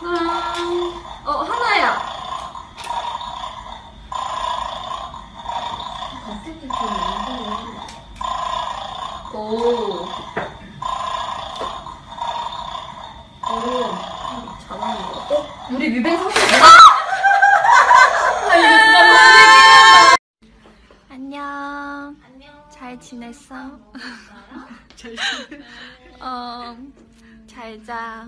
하나. 어, 하나야. 오. 오. 잘하는 거. 어? 우리 뮤뱅 사수. 아, 아 안녕. 잘 지냈어? 잘 지냈어? 어, 잘 자.